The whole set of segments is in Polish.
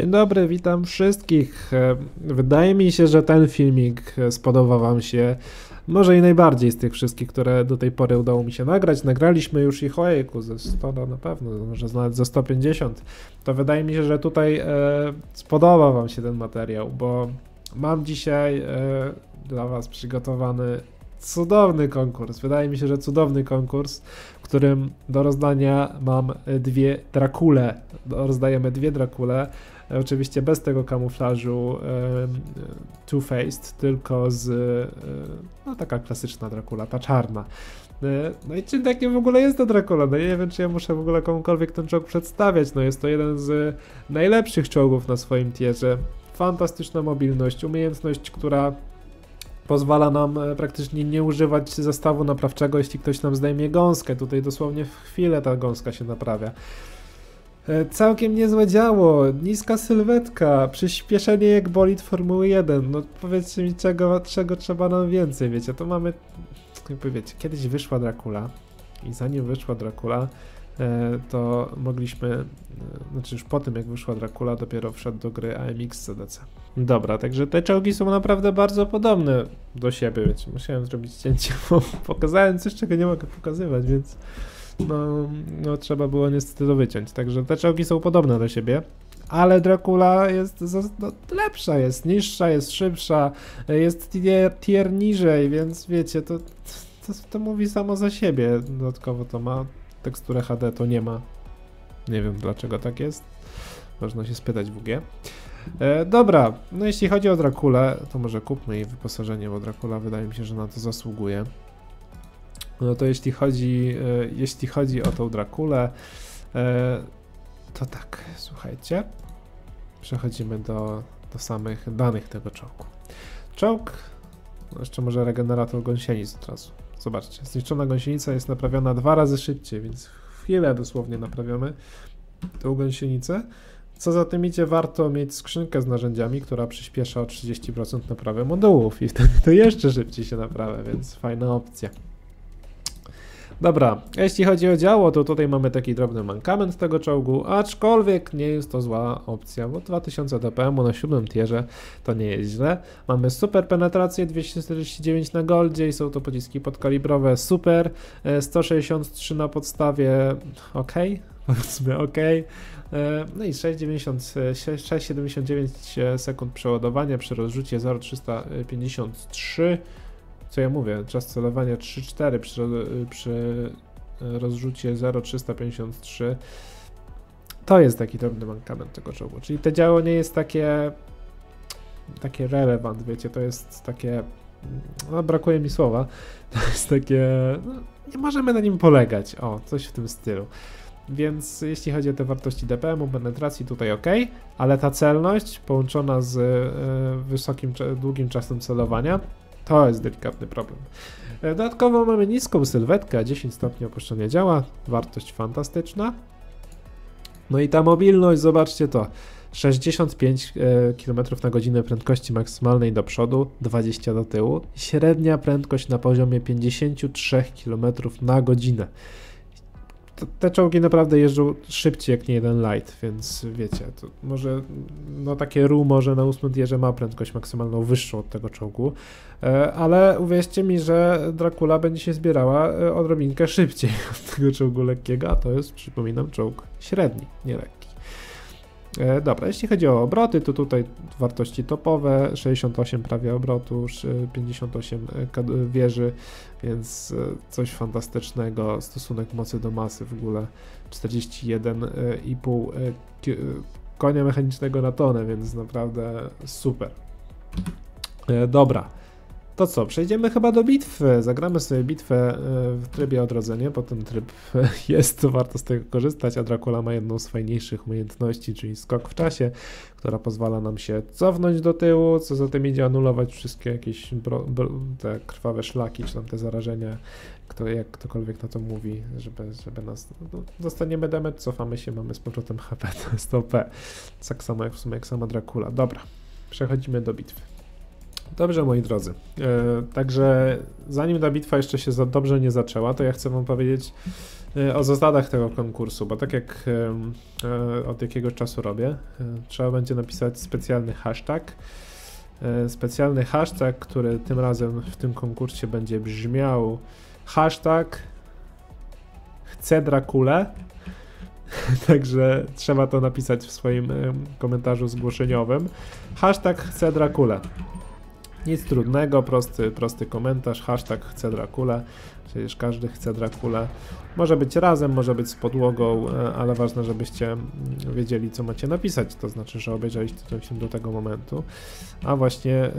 Dzień dobry, witam wszystkich. E, wydaje mi się, że ten filmik e, spodobał Wam się może i najbardziej z tych wszystkich, które do tej pory udało mi się nagrać. Nagraliśmy już ich ojejku ze 100 no, na pewno, może nawet ze 150. To wydaje mi się, że tutaj e, spodobał Wam się ten materiał, bo mam dzisiaj e, dla Was przygotowany cudowny konkurs. Wydaje mi się, że cudowny konkurs, w którym do rozdania mam dwie Drakule. Rozdajemy dwie Drakule. Oczywiście bez tego kamuflażu Two-Faced, tylko z no taka klasyczna Dracula, ta czarna. E, no i czym takim w ogóle jest ta Dracula? No nie wiem, czy ja muszę w ogóle komukolwiek ten czołg przedstawiać. No jest to jeden z najlepszych czołgów na swoim tierze. Fantastyczna mobilność, umiejętność, która pozwala nam e, praktycznie nie używać zestawu naprawczego, jeśli ktoś nam zdejmie gąskę. Tutaj dosłownie w chwilę ta gąska się naprawia. E, całkiem niezłe działo, niska sylwetka, przyspieszenie jak bolid Formuły 1. No powiedzcie mi, czego, czego trzeba nam więcej, wiecie, to mamy, jakby wiecie, kiedyś wyszła Dracula i zanim wyszła Dracula, e, to mogliśmy, e, znaczy już po tym jak wyszła Dracula, dopiero wszedł do gry AMX CDC. Dobra, także te czołgi są naprawdę bardzo podobne do siebie, wiecie, musiałem zrobić cięcie, bo pokazałem coś, czego nie mogę pokazywać, więc no, trzeba było niestety to wyciąć. Także te czołgi są podobne do siebie. Ale Dracula jest no, lepsza, jest niższa, jest szybsza, jest tier, tier niżej, więc wiecie, to, to, to mówi samo za siebie. Dodatkowo to ma teksturę HD, to nie ma. Nie wiem dlaczego tak jest. Można się spytać WG. E, dobra, no jeśli chodzi o Drakulę, to może kupmy jej wyposażenie, bo Dracula wydaje mi się, że na to zasługuje. No to jeśli chodzi, e, jeśli chodzi o tą Drakulę, e, to tak, słuchajcie. Przechodzimy do, do samych danych tego czołgu. Czołg, no jeszcze może regenerator gąsienic od razu. Zobaczcie, zniszczona gąsienica jest naprawiona dwa razy szybciej, więc chwilę dosłownie naprawiamy tą gąsienicę. Co za tym idzie, warto mieć skrzynkę z narzędziami, która przyspiesza o 30% naprawę modułów i wtedy to jeszcze szybciej się naprawia, więc fajna opcja. Dobra, jeśli chodzi o działo, to tutaj mamy taki drobny mankament tego czołgu, aczkolwiek nie jest to zła opcja, bo 2000 dpm na siódmym tierze to nie jest źle. Mamy super penetrację 249 na goldzie i są to pociski podkalibrowe super, 163 e, na podstawie ok, powiedzmy ok. E, no i 6,79 sekund przeładowania przy rozrzucie 0,353 co ja mówię, czas celowania 3-4 przy, przy rozrzucie 0,353 to jest taki drobny mankament tego czołgu, czyli to działo nie jest takie takie relevant, wiecie, to jest takie no brakuje mi słowa, to jest takie no, nie możemy na nim polegać, o, coś w tym stylu. Więc jeśli chodzi o te wartości DPM-u, penetracji, tutaj ok, ale ta celność połączona z y, wysokim, długim czasem celowania to jest delikatny problem. E, dodatkowo mamy niską sylwetkę, 10 stopni opuszczenia działa, wartość fantastyczna. No i ta mobilność, zobaczcie to. 65 km na godzinę prędkości maksymalnej do przodu, 20 do tyłu, średnia prędkość na poziomie 53 km na godzinę te czołgi naprawdę jeżdżą szybciej jak nie jeden light, więc wiecie, to może no takie RU może na 8 tierze ma prędkość maksymalną wyższą od tego czołgu, e, ale uwierzcie mi, że Dracula będzie się zbierała e, odrobinkę szybciej od tego czołgu lekkiego, a to jest, przypominam, czołg średni, nie lekki. E, dobra, jeśli chodzi o obroty, to tutaj wartości topowe, 68 prawie obrotu, 58 e, wieży, więc e, coś fantastycznego, stosunek mocy do masy w ogóle 41,5 konia mechanicznego na tonę, więc naprawdę super. Dobra. To co, przejdziemy chyba do bitwy. Zagramy sobie bitwę e, w trybie odrodzenia, bo ten tryb jest, to warto z tego korzystać, a Dracula ma jedną z fajniejszych umiejętności, czyli skok w czasie, która pozwala nam się cofnąć do tyłu, co za tym idzie anulować wszystkie jakieś te krwawe szlaki, czy tam te zarażenia, kto, jak ktokolwiek na to mówi, żeby, żeby nas... No, dostaniemy damage, cofamy się, mamy z powrotem HP, jest OP. Tak samo jak w sumie jak sama Dracula. Dobra, przechodzimy do bitwy. Dobrze, moi drodzy. E, także zanim ta bitwa jeszcze się za dobrze nie zaczęła, to ja chcę wam powiedzieć e, o zasadach tego konkursu, bo tak jak e, od jakiegoś czasu robię, trzeba będzie napisać specjalny hashtag. Specjalny hashtag, który tym razem w tym konkursie będzie brzmiał hashtag chcę Drakule. Także trzeba to napisać w swoim komentarzu zgłoszeniowym. Hashtag chcę Drakule. Nic trudnego, prosty, prosty komentarz, hashtag chcę Dracula, przecież każdy chce Dracula. Może być razem, może być z podłogą, e, ale ważne, żebyście wiedzieli, co macie napisać, to znaczy, że obejrzeliście ten film do tego momentu. A właśnie e,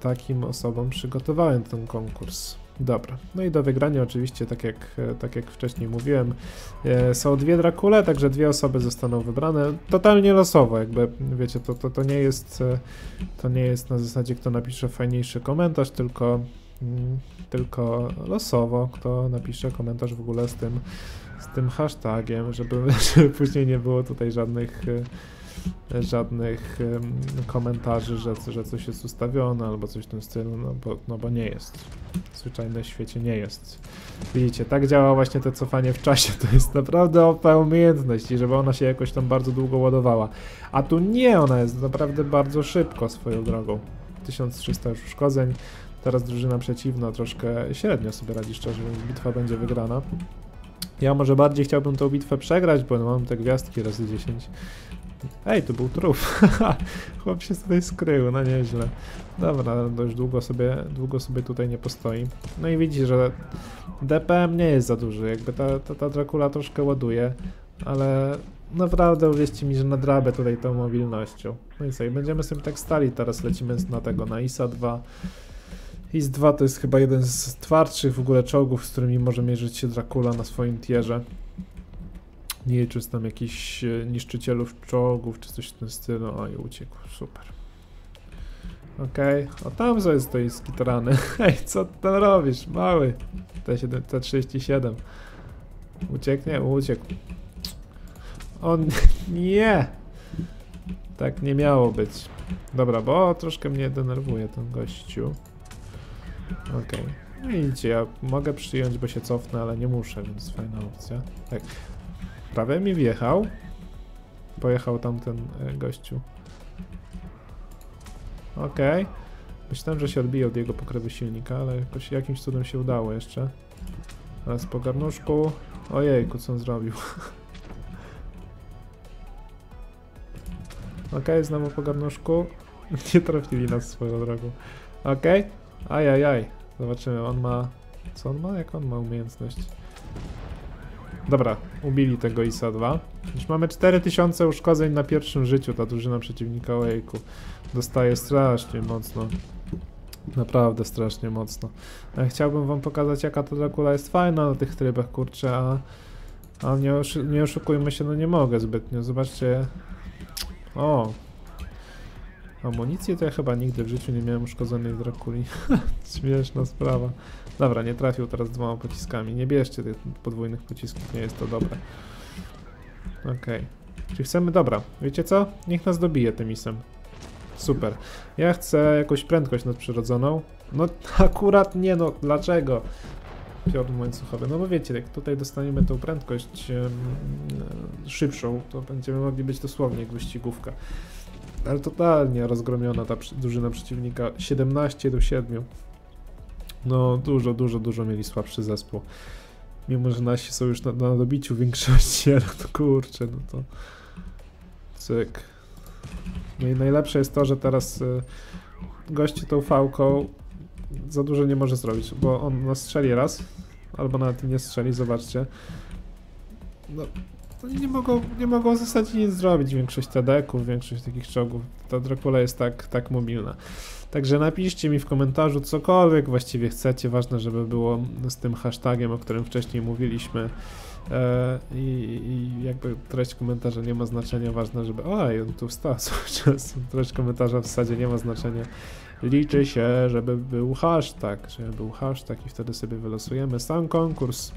takim osobom przygotowałem ten konkurs. Dobra, no i do wygrania oczywiście, tak jak, tak jak wcześniej mówiłem, e, są dwie Drakule, także dwie osoby zostaną wybrane. Totalnie losowo, jakby wiecie, to, to, to, nie jest, e, to nie jest na zasadzie kto napisze fajniejszy komentarz, tylko, mm, tylko losowo, kto napisze komentarz w ogóle z tym, z tym hashtagiem, żeby, żeby później nie było tutaj żadnych e, żadnych komentarzy, że, że coś jest ustawione albo coś w tym stylu, no bo, no bo nie jest. W świecie nie jest. Widzicie, tak działa właśnie to cofanie w czasie. To jest naprawdę OP umiejętność i żeby ona się jakoś tam bardzo długo ładowała. A tu nie, ona jest naprawdę bardzo szybko swoją drogą. 1300 już uszkodzeń. Teraz drużyna przeciwna troszkę średnio sobie radzi szczerze, więc bitwa będzie wygrana. Ja może bardziej chciałbym tą bitwę przegrać, bo mam te gwiazdki razy 10. Ej, to był trup. Chłop się tutaj skrył, no nieźle. Dobra, dość długo sobie, długo sobie tutaj nie postoi. No i widzicie, że DPM nie jest za duży, jakby ta, ta, ta Dracula troszkę ładuje, ale naprawdę uwierzcie mi, że nadrabię tutaj tą mobilnością. No i co, i będziemy sobie tak stali, teraz lecimy na tego, na ISA 2. IS 2 to jest chyba jeden z twardszych w ogóle czołgów, z którymi może mierzyć się Dracula na swoim tierze. Nie licząc tam jakichś e, niszczycielów czołgów czy coś w tym stylu. O i uciekł, super. Okej, okay. o tam sobie stoi skitrany. Hej, co ty tam robisz, mały? T7, T37. Ucieknie? Uciekł. On... nie! Tak nie miało być. Dobra, bo troszkę mnie denerwuje ten gościu. Okej. Okay. No idźcie, ja mogę przyjąć, bo się cofnę, ale nie muszę, więc fajna opcja. Tak. Prawie mi wjechał. Pojechał tamten e, gościu. Okej. Okay. Myślałem, że się odbije od jego pokrywy silnika, ale jakoś jakimś cudem się udało jeszcze. Teraz po garnuszku. Ojejku, co on zrobił. Okay, znowu po garnuszku. Nie trafili nas swoją drogą. Okej. Okay. Ajajaj. Zobaczymy, on ma... Co on ma? Jak on ma umiejętność? Dobra, ubili tego ISA 2. Już mamy 4000 uszkodzeń na pierwszym życiu, ta drużyna przeciwnika Ojejku. Dostaje strasznie mocno. Naprawdę strasznie mocno. Ja chciałbym wam pokazać jaka ta Dracula jest fajna na tych trybach, kurczę, a, a nie, nie oszukujmy się, no nie mogę zbytnio. Zobaczcie. O, Amunicję to ja chyba nigdy w życiu nie miałem uszkodzonej Drakuli. Śmieszna sprawa. Dobra, nie trafił teraz dwoma pociskami. Nie bierzcie tych podwójnych pocisków, nie jest to dobre. Okej. Okay. Czy chcemy... Dobra, wiecie co? Niech nas dobije tym isem. Super. Ja chcę jakąś prędkość nadprzyrodzoną. No akurat nie no, dlaczego? Piorun łańcuchowy. No bo wiecie, jak tutaj dostaniemy tą prędkość um, szybszą, to będziemy mogli być dosłownie jak wyścigówka. Ale totalnie rozgromiona ta drużyna przeciwnika. 17 do 7. No dużo, dużo, dużo mieli słabszy zespół. Mimo, że nasi są już na, na dobiciu większości, ale to kurczę, no to... Cyk. No i najlepsze jest to, że teraz y, goście tą fałką za dużo nie może zrobić, bo on nas strzeli raz, albo nawet nie strzeli, zobaczcie. No, oni nie mogą, nie mogą w zasadzie nic zrobić. Większość TD-ków, większość takich czołgów. Ta Dracula jest tak, tak mobilna. Także napiszcie mi w komentarzu cokolwiek właściwie chcecie. Ważne, żeby było z tym hashtagiem, o którym wcześniej mówiliśmy. E, i, I, jakby treść komentarza nie ma znaczenia, ważne, żeby. Oj, on tu wstał cały czas. Treść komentarza w zasadzie nie ma znaczenia. Liczy się, żeby był hashtag, żeby był hashtag i wtedy sobie wylosujemy sam konkurs.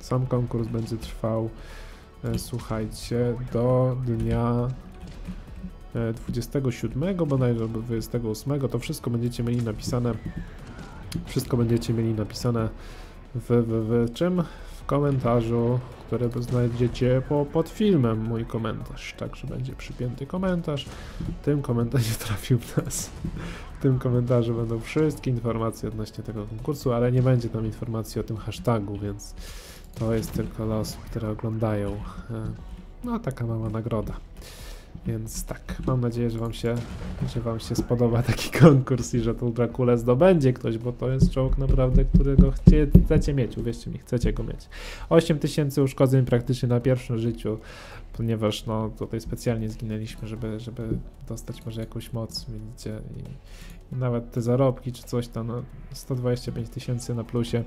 Sam konkurs będzie trwał słuchajcie, do dnia 27 e, bodajże, albo 28, to wszystko będziecie mieli napisane, wszystko będziecie mieli napisane w, w, w czym? W komentarzu, który znajdziecie po, pod filmem, mój komentarz. Także będzie przypięty komentarz. Tym komentarz nie trafił w nas. W tym komentarzu będą wszystkie informacje odnośnie tego konkursu, ale nie będzie tam informacji o tym hashtagu, więc to jest tylko dla osób, które oglądają. E, no, taka mała nagroda. Więc tak, mam nadzieję, że wam się, że wam się spodoba taki konkurs i że tą Drakulę zdobędzie ktoś, bo to jest czołg naprawdę, którego chcie, chcecie mieć, uwierzcie mi, chcecie go mieć. 8000 uszkodzeń praktycznie na pierwszym życiu, ponieważ no tutaj specjalnie zginęliśmy, żeby, żeby dostać może jakąś moc, widzicie, i, i nawet te zarobki czy coś tam, no 125 tysięcy na plusie.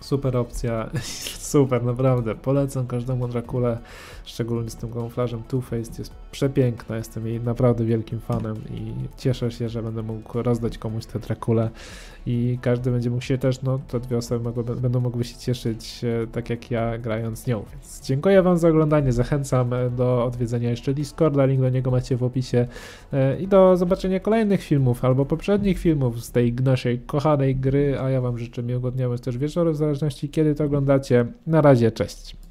Super opcja, super, naprawdę. Polecam każdemu Drakulę, szczególnie z tym kamuflażem Two-Faced. Jest przepiękna, jestem jej naprawdę wielkim fanem i cieszę się, że będę mógł rozdać komuś tę Drakulę i każdy będzie mógł się też, no te dwie osoby mogły, będą mogły się cieszyć e, tak jak ja grając nią. Więc dziękuję Wam za oglądanie, zachęcam e, do odwiedzenia jeszcze Discorda, link do niego macie w opisie. E, i do zobaczenia kolejnych filmów albo poprzednich filmów z tej naszej kochanej gry, a ja Wam życzę miłego dnia też wieczoru, w zależności kiedy to oglądacie. Na razie, cześć.